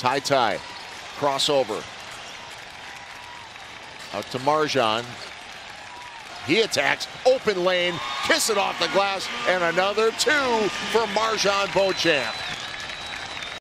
TyTy, Crossover. Out to MarJon. He attacks. Open lane. Kiss it off the glass. And another two for MarJon Beauchamp.